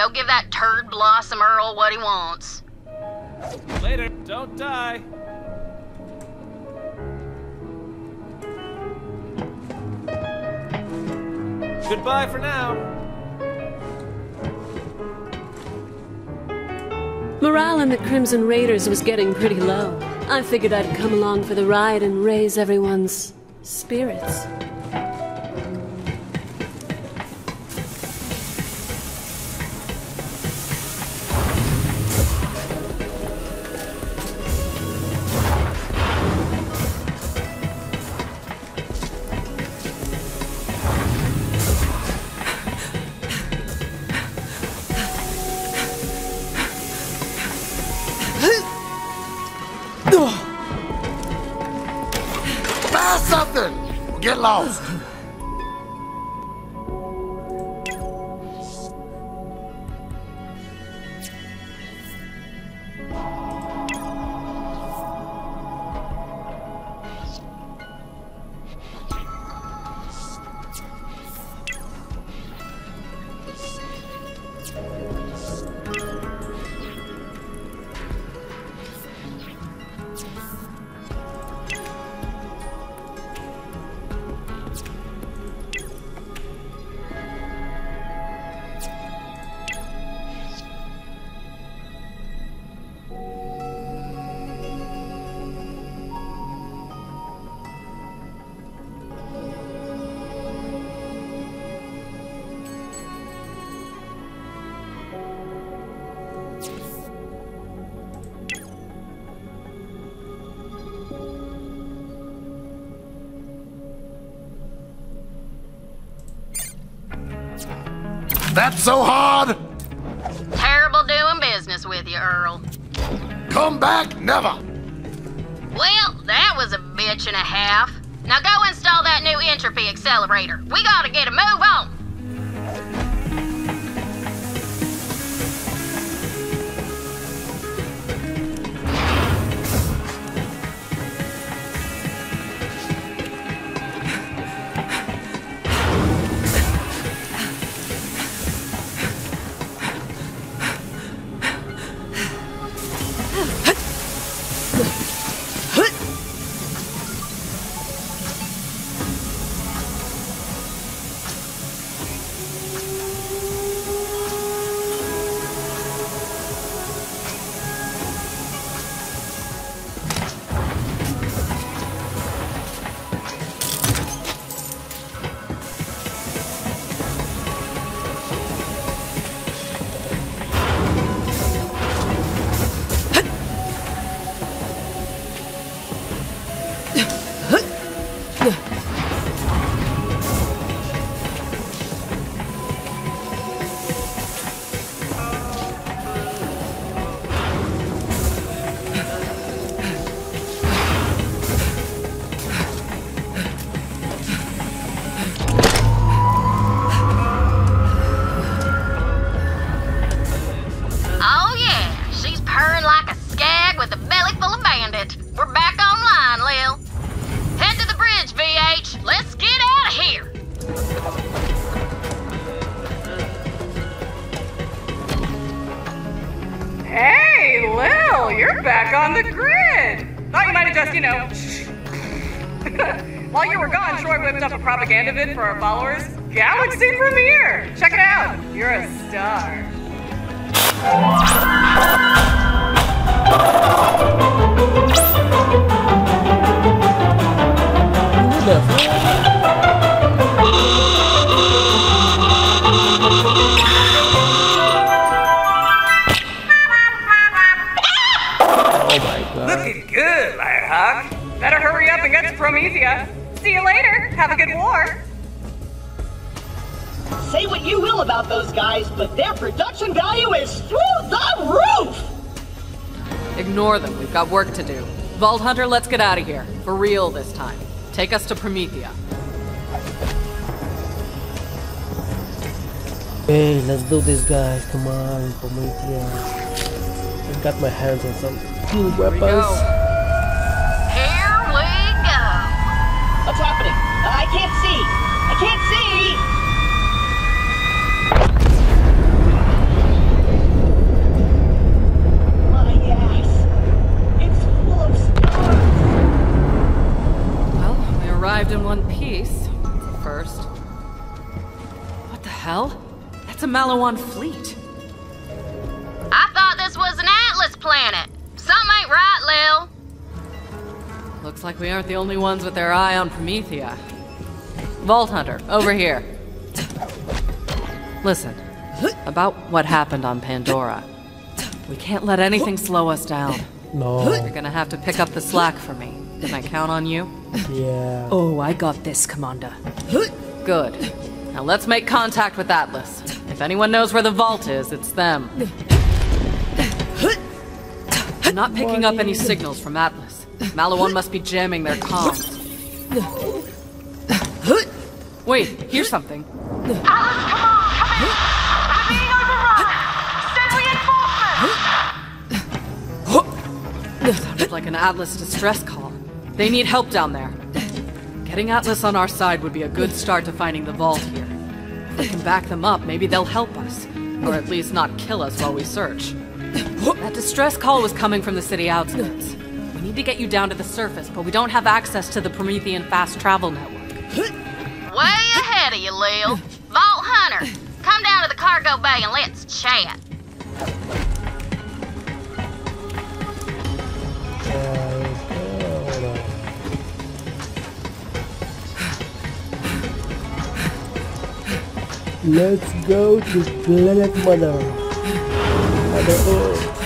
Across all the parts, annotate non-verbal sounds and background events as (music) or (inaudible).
Go give that turd blossom Earl what he wants. Later, don't die. Goodbye for now. Morale in the Crimson Raiders was getting pretty low. I figured I'd come along for the ride and raise everyone's spirits. Get lost. That's so hard! Terrible doing business with you, Earl. Come back never! Well, that was a bitch and a half. Now go install that new entropy accelerator. We gotta get a move on. Oh, you're back on the grid. Thought you might have just, you know. (laughs) While you were gone, Troy whipped up a propaganda vid for our followers. Galaxy premiere. Check it out. You're a star. Oh and get to Promethea. See you later. Have a good war. Say what you will about those guys, but their production value is through the roof! Ignore them. We've got work to do. Vault Hunter, let's get out of here. For real this time. Take us to Promethea. Hey, let's do this, guys. Come on, Promethea. I've got my hands on some cool Here we weapons. can't see! I can't see! arrived in one piece. First. What the hell? That's a Maliwan fleet. I thought this was an Atlas planet. Something ain't right, Lil. Looks like we aren't the only ones with their eye on Promethea. Vault Hunter, over here. Listen, about what happened on Pandora. We can't let anything slow us down. No. You're gonna have to pick up the slack for me. Can I count on you? Yeah. Oh, I got this, Commander. Good. Now let's make contact with Atlas. If anyone knows where the vault is, it's them. I'm not picking up any signals from Atlas. Maliwan must be jamming their comms. Wait, here's something. Atlas, come on, come in! We're being overrun! Send reinforcements! Sounded like an Atlas distress call. They need help down there. Getting Atlas on our side would be a good start to finding the vault here. If we can back them up, maybe they'll help us. Or at least not kill us while we search. That distress call was coming from the city outskirts. We need to get you down to the surface, but we don't have access to the Promethean fast travel network. Ahead of you, Lil. Vault Hunter, come down to the cargo bay and let's chat. Let's go to Planet Mother. Mother Earth.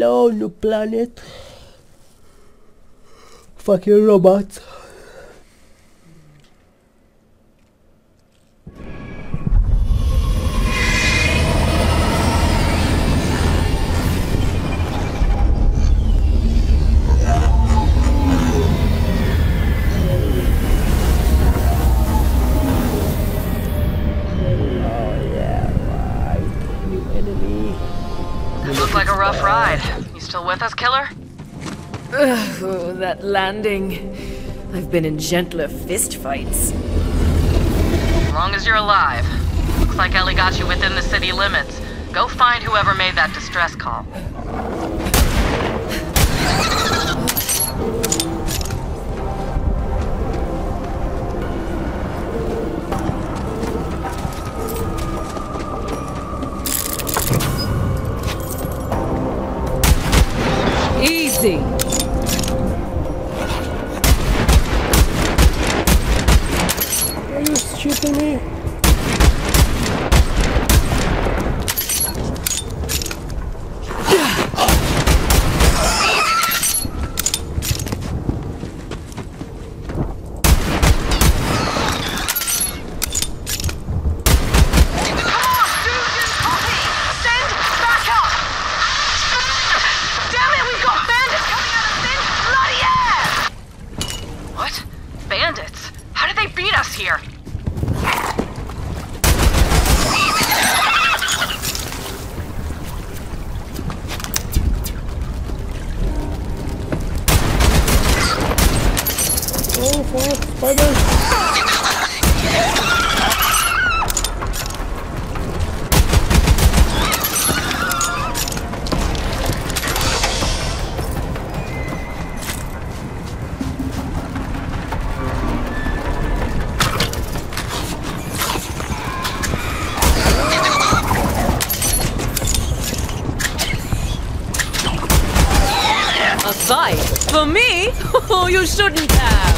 Hello, new planet. Fucking robots. Landing. I've been in gentler fistfights. As long as you're alive. Looks like Ellie got you within the city limits. Go find whoever made that distress call. Easy. You shouldn't have.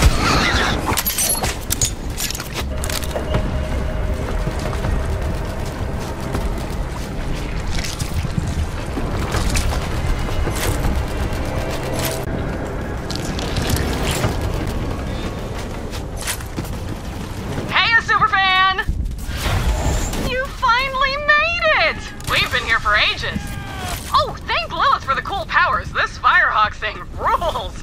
Hey, Superfan! You finally made it! We've been here for ages. Oh, thank Lilith for the cool powers. This Firehawk thing Oh,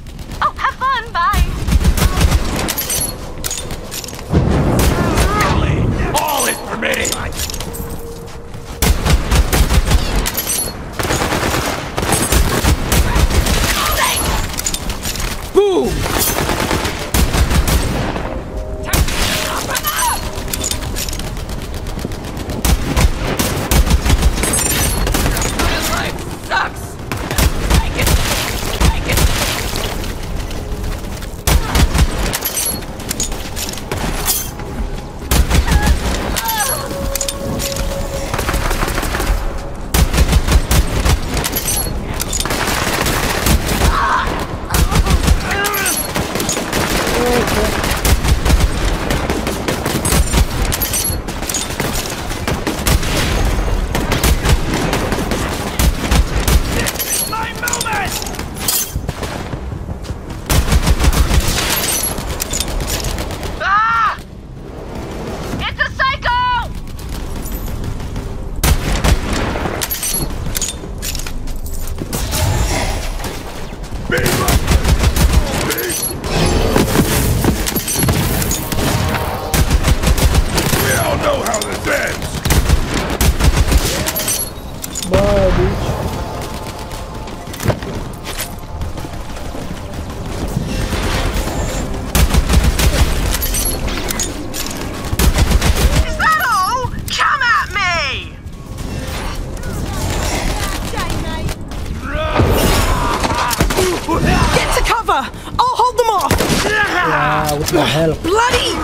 the hell? Bloody!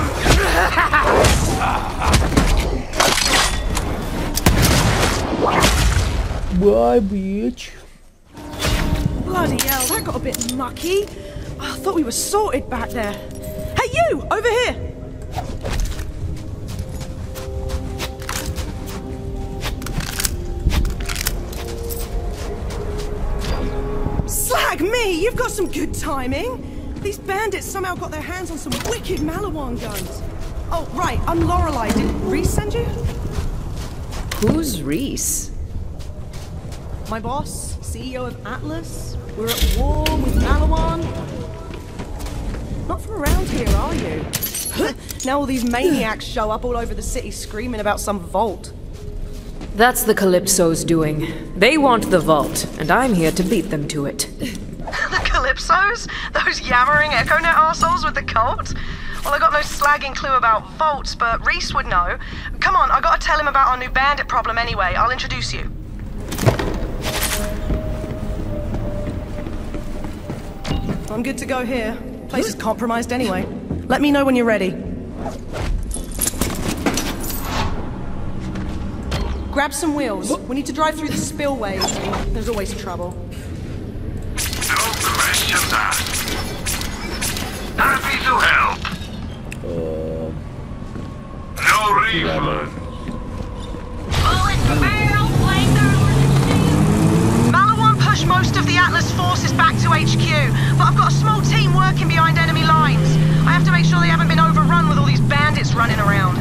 Why, bitch. Bloody hell, that got a bit mucky. I thought we were sorted back there. Hey, you! Over here! Slag me! You've got some good timing! These bandits somehow got their hands on some wicked Maliwan guns. Oh, right, I'm Lorelei. Did Rhys send you? Who's Rhys? My boss, CEO of Atlas. We're at war with Maliwan. Not from around here, are you? (laughs) now all these maniacs show up all over the city screaming about some vault. That's the Calypso's doing. They want the vault, and I'm here to beat them to it. (laughs) Calypsos? Those yammering EchoNet arseholes with the cult? Well, I got no slagging clue about vaults, but Rhys would know. Come on, I gotta tell him about our new bandit problem anyway. I'll introduce you. I'm good to go here. Place is compromised anyway. Let me know when you're ready. Grab some wheels. We need to drive through the spillway. There's always trouble. Happy to help. Pushed most of the Atlas forces back to HQ, but I've got a small team working behind enemy lines. I have to make sure they haven't been overrun with all these bandits running around.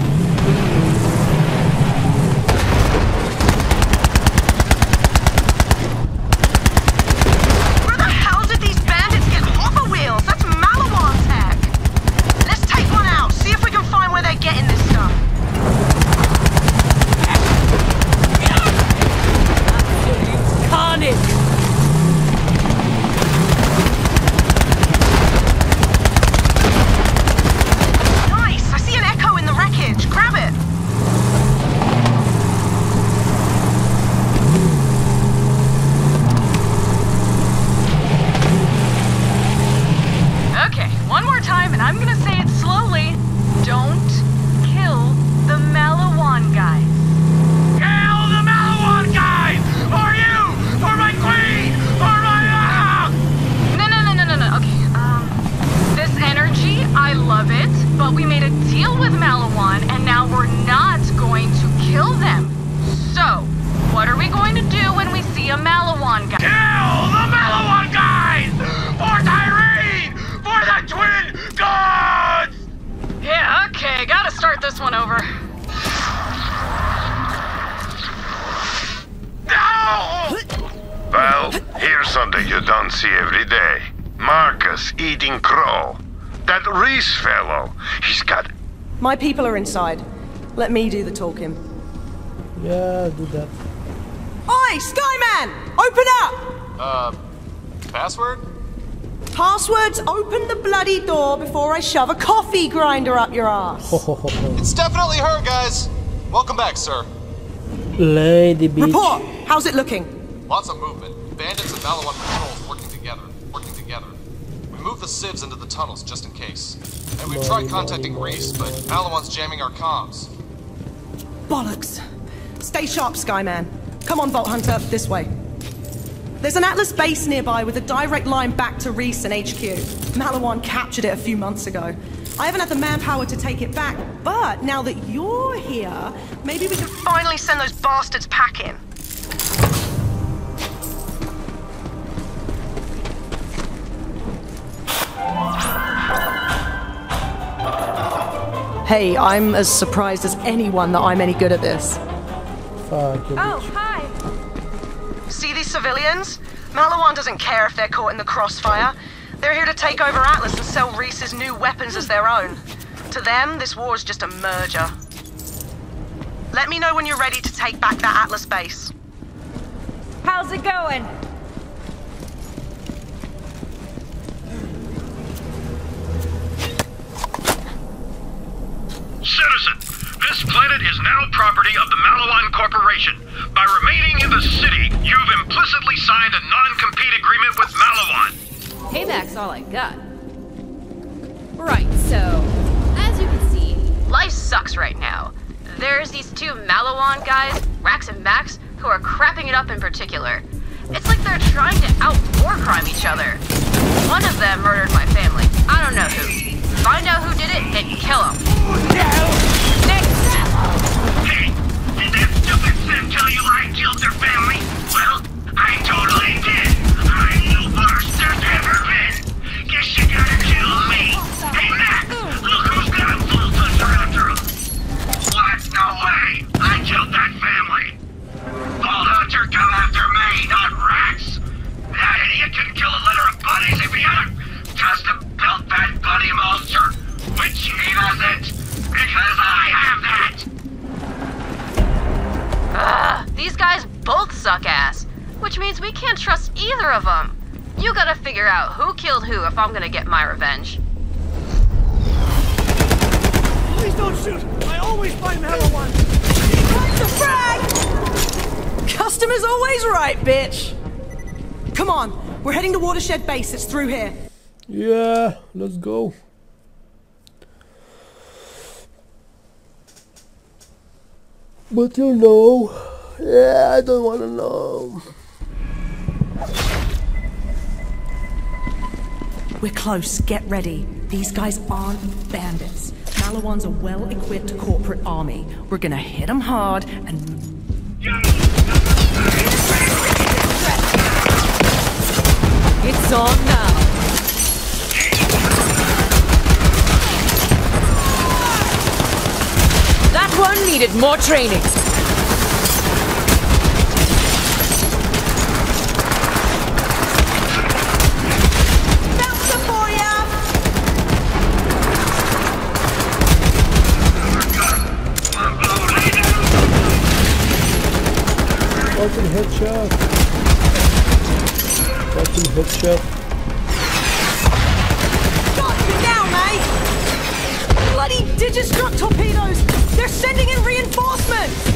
No! Well, you don't see every day. Marcus eating crow. That Rhys fellow, he's got My people are inside. Let me do the talking. Yeah, do that. Oi, Skyman! Open up! Uh, password? Passwords, open the bloody door before I shove a coffee grinder up your ass. (laughs) It's definitely her, guys. Welcome back, sir. Lady bitch. Report! How's it looking? Lots of movement. Bandits and Maliwan patrols working together. Working together. We moved the civs into the tunnels just in case. And we've tried contacting Rhys, but Maliwan's jamming our comms. Bollocks. Stay sharp, Skyman. Come on, Vault Hunter, this way. There's an Atlas base nearby with a direct line back to Rhys and HQ. Maliwan captured it a few months ago. I haven't had the manpower to take it back, but now that you're here, maybe we can finally send those bastards packing. Hey, I'm as surprised as anyone that I'm any good at this. Oh, hi. See these civilians? Maliwan doesn't care if they're caught in the crossfire. They're here to take over Atlas and sell Rhys's new weapons as their own. To them, this war's just a merger. Let me know when you're ready to take back that Atlas base. How's it going? Citizen, this planet is now property of the Maliwan Corporation. By remaining in the city, you've implicitly signed a non-compete agreement with Maliwan. Payback's all I got. Right, so, as you can see, Life sucks right now. There's these two Maliwan guys, Rax and Max, who are crapping it up in particular. It's like they're trying to out war crime each other. One of them murdered my family. I don't know who. Find out who did it and kill him. Hey, oh, tell you I killed their family? Well, I totally did. Trust of them. You gotta figure out who killed who if I'm gonna get my revenge. Please don't shoot! I always find Maliwan! The frag! Customer's always right, bitch! Come on, we're heading to Watershed Base. It's through here. Yeah, let's go. But you know, yeah, I don't want to know. We're close. Get ready. These guys aren't bandits. Maliwan's a well-equipped corporate army. We're gonna hit them hard and It's on now. That one needed more training. shit? Down, Bloody Digistruct torpedoes! They're sending in reinforcements!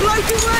Like you were!